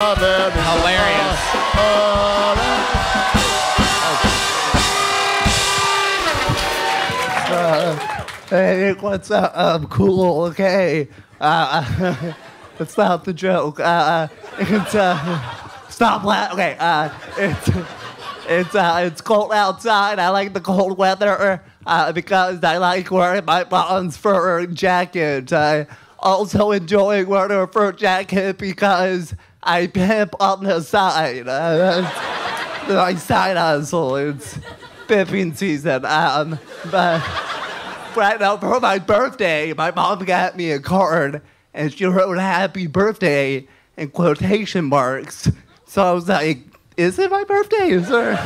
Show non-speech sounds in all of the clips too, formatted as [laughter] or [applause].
Hilarious. Hey, what's up? Cool, okay? Uh, [laughs] it's not the joke. Uh, it's, uh, stop laughing. Okay, uh, it's, it's, uh, it's cold outside. I like the cold weather uh, because I like wearing my mom's fur jacket. I also enjoy wearing a fur jacket because I pimp on the side. My side hustle. It's pimping season. Um, but right now for my birthday, my mom got me a card and she wrote happy birthday in quotation marks. So I was like, is it my birthday? Is there?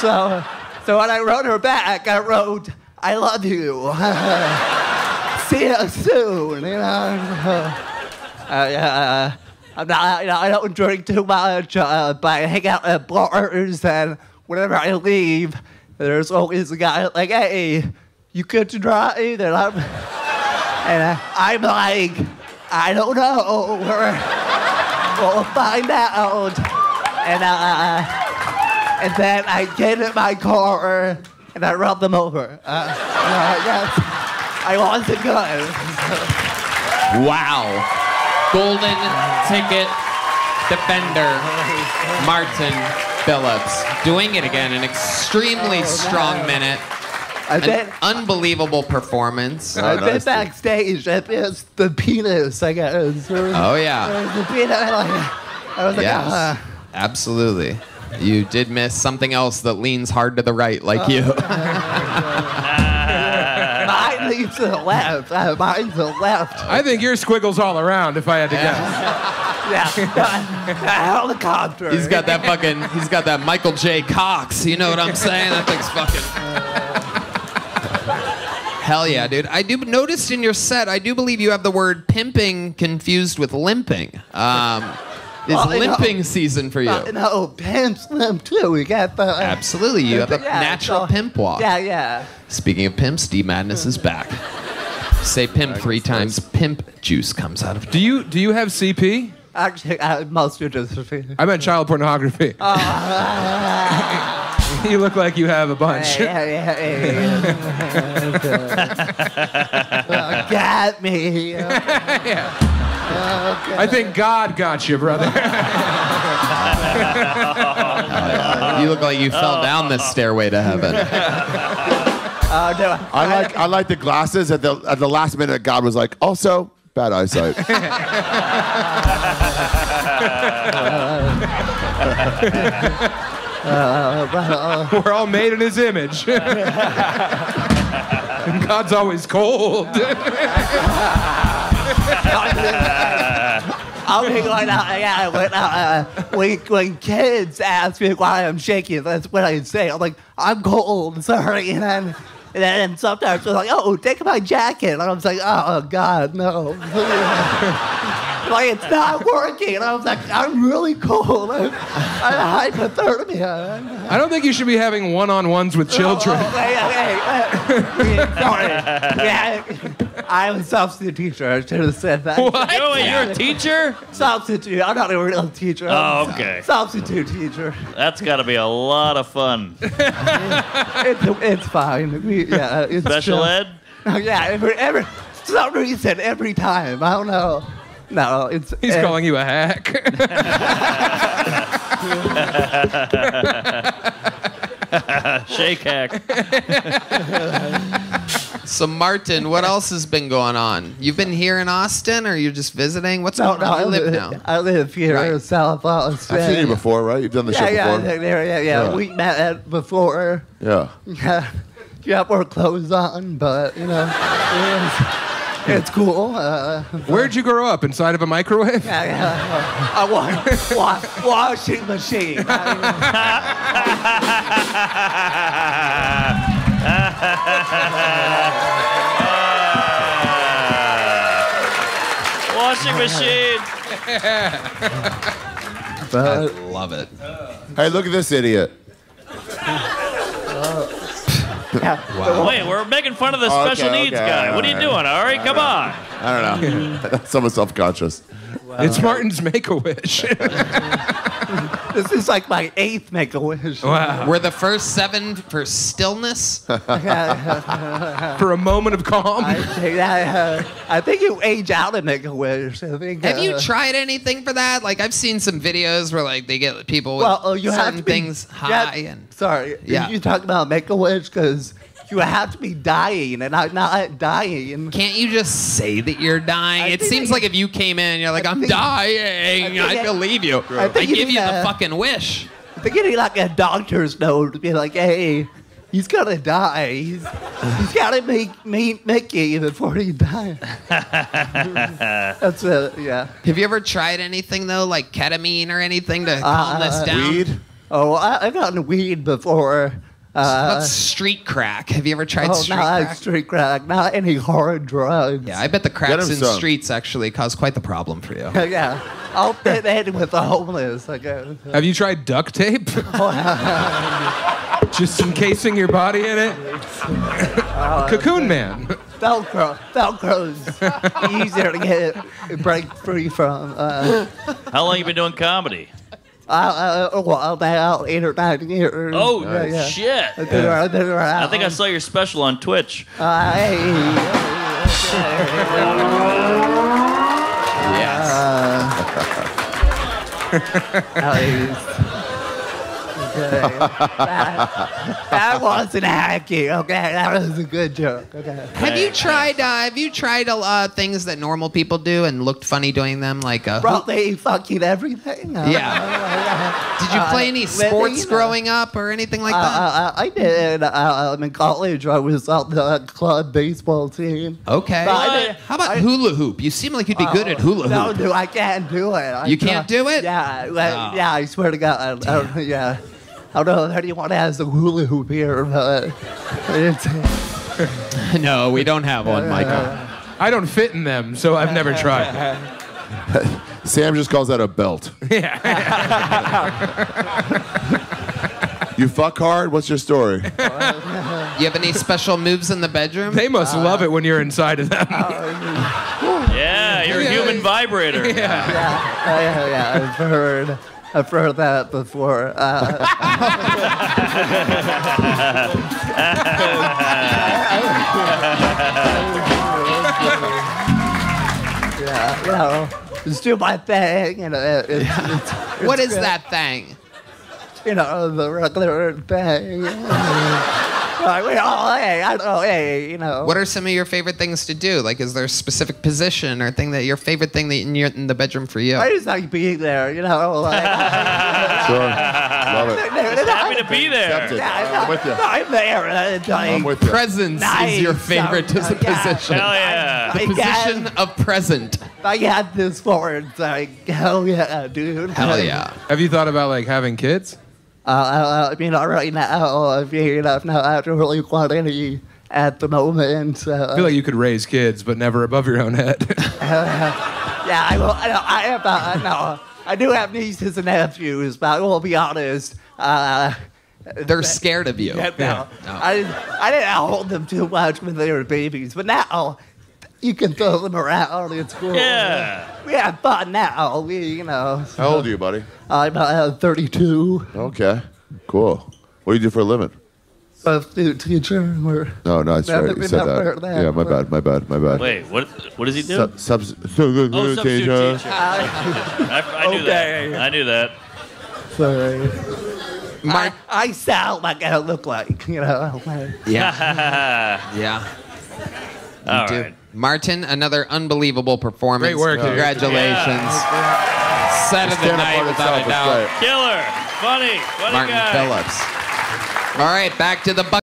so, so when I wrote her back, I wrote, I love you. [laughs] See you soon. You know? Uh, uh, I'm not, you know, I don't drink too much, uh, but I hang out at bars and whenever I leave, there's always a guy like, hey, you to drive? And I'm, and I'm like, I don't know. We're, we'll find out. And, uh, and then I get in my car and I run them over. Uh, uh, yes, I wasn't good. [laughs] Wow. Golden ticket defender Martin Phillips doing it again. An extremely strong minute. I An bet. unbelievable performance. I've been backstage. It is the penis, I guess. Oh, yeah. The penis. Like, I was like, Yes. uh, Absolutely. You did miss something else that leans hard to the right, like you. [laughs] [laughs] mine leads to the left. Uh, mine to the left. I think you're squiggles all around, if I had to guess. [laughs] Yeah. [laughs] helicopter. He's got that fucking. He's got that Michael J. Cox. You know what I'm saying? That thing's fucking. Hell yeah, dude! I do noticed in your set. I do believe you have the word pimping confused with limping. Um, is Oh, I know. limping season for you? No, pimps limp too. We got the. Uh, Absolutely, you have a Yeah, natural so- pimp walk. Yeah, yeah. Speaking of pimps, D Madness is back. Say pimp three times. Pimp juice comes out of. Do you do you have CP? Actually, I most of just. I meant child pornography. [laughs] you look like you have a bunch. Yeah, yeah, yeah, yeah. Uh, got me. I think God got you, brother. [laughs] [laughs] You look like you fell down this stairway to heaven. Oh, no. I like I like the glasses at the at the last minute. God was like, also bad eyesight. [laughs] We're all made in His image. God's always cold. I'll be going out, yeah, when, uh, when, when kids ask me why I'm shaking, that's what I say. I'm like, I'm cold, sorry. [laughs] And then, and then sometimes they're like, oh, take my jacket. And I was like, oh, oh, God, no. [laughs] [laughs] like, it's not working. And I was like, I'm really cold. I'm, I'm hypothermia. I don't think you should be having one-on-ones with children. Oh, okay, okay. Uh, [laughs] sorry. Yeah, I'm a substitute teacher. I should have said that. What? Wait, you're a teacher? Substitute. I'm not a real teacher. Oh, okay. Substitute teacher. That's got to be a lot of fun. [laughs] It's, it's fine. We, yeah, it's Special chill. ed? Oh, [laughs] yeah, every, every, for some reason, every time. I don't know. No, it's. He's eh, calling you a hack. [laughs] Shake hack. So Martin, what else has been going on? You've been here in Austin, or you're just visiting? What's No, going no, on? I live live, now. I live here Right. in South Austin. I've seen you before, right? You've done the Yeah, show yeah, before. yeah, yeah, yeah, Yeah. We met at before. Yeah. [laughs] Yeah, you have more clothes on, but you know, it's, [laughs] it's cool. Uh, Where'd you grow up? Inside of a microwave? [laughs] yeah, yeah. I want wa- washing machine. [laughs] Washing machine. But Love it. Hey, look at this idiot. [laughs] Wait, we're making fun of the special okay, needs okay, guy. What are you all doing? All right, come on. I don't know. [laughs] Someone self-conscious. It's Martin's Make a Wish. [laughs] [laughs] This is like my eighth make a wish. wow. Were the first seven for stillness? [laughs] For a moment of calm. I think, uh, I think you age out of make a wish. I think, Have you uh, tried anything for that? Like I've seen some videos where like they get people with Well, oh, you have certain to be, things you have- high and sorry, Yeah. you talk about make a wish because you have to be dying, and I'm not dying. can't you just say that you're dying? I it seems I- like if you came in and you're like, I I'm think- dying, I I, think I- believe you. I I, give you need the uh, fucking wish. They're getting like a doctor's note to be like, hey, he's gonna die. He's, he's gotta make meet Mickey before he dies. [laughs] That's it. Yeah. Have you ever tried anything though, like ketamine or anything to uh, calm this uh, uh, down? Weed? Oh, I, I've gotten weed before. Uh, What's street crack? Have you ever tried oh, street not crack? street crack, not any hard drugs. Yeah, I bet the cracks in some. streets actually cause quite the problem for you. [laughs] yeah. I'll fit in with the homeless. I guess. Have you tried duct tape? [laughs] Just encasing your body in it? [laughs] Cocoon Man. Velcro. Velcro's easier to get break free from. Uh, How long you been doing comedy? Uh, uh, eight or nine years. Oh Yeah, yeah. shit! I did it- I did it around. I think I saw your special on Twitch. Uh, hey. Yes. [laughs] Nice. [laughs] That, that wasn't hacky. Okay, that was a good joke. Okay. Have you tried? Uh, have you tried uh, things that normal people do and looked funny doing them? Like, uh, Probably fucking everything. Uh, Yeah. [laughs] did you uh, play any living, sports uh, growing up or anything like Uh, that? uh, I did. Uh, um, in college, I was on the club baseball team. okay. But I did- How about I- hula hoop? You seem like you'd be good at hula hoop. No, dude, I can't do it. I You can't do it? Yeah, well, Oh. yeah. I swear to God. I yeah. I don't know if anyone has the hula hoop here, but [laughs] no, we don't have one, Michael. [laughs] I don't fit in them, so I've never tried. [laughs] Sam just calls that a belt. Yeah. you fuck hard? What's your story? You have any special moves in the bedroom? They must uh, love it when you're inside of them. Oh, yeah, you're a human vibrator. Yeah, yeah, yeah. I've heard. I've heard that before. Uh, yeah, you know, just do my thing. You know, it, it's, it's, it's is good. that thing? You know, the regular thing. [laughs] like, we all, oh, hey, I don't know, hey, you know. What are some of your favorite things to do? Like, is there a specific position or thing that your favorite thing that in, your, in the bedroom for you? I just like being there, you know. Like, [laughs] Sure. Love it. Happy to be there. Accepted. Yeah, I'm with you. I'm there. Uh, like, I'm with you. Presence is your uh, favorite as a Yeah. [laughs] position. Hell yeah. I Position of present. I had this for it's like, hell yeah, dude. Hell yeah. Have you thought about like having kids? Uh, I mean, right now, I mean, I've not, I don't really want any at the moment. Uh, I feel like you could raise kids, but never above your own head. [laughs] yeah, I, will, I, know, I have, uh, no, I do have nieces and nephews, but I will be honest. Uh, They're scared of you. Yeah, no. No. I, I didn't hold them too much when they were babies, but now you can throw them around. It's cool. Yeah. We have fun now. We, you know. How old are you, buddy? I'm uh, 32. Okay. Cool. What do you do for a living? Substitute teacher. We're, No, no, that's Never right. You said that. that, Yeah, my bad, my bad, my bad. Wait, what? What does he do? Sub, subs- oh, substitute teacher. teacher. I, I knew [laughs] Okay. that. I knew that. sorry. My, I, I sound like I look like, you know. like- Yeah. [laughs] Yeah. All do. right. Martin, another unbelievable performance. Great work, dude. Congratulations. Set of the night without a doubt. Killer. Funny. Funny Martin guy. Phillips. All right, back to the bucket.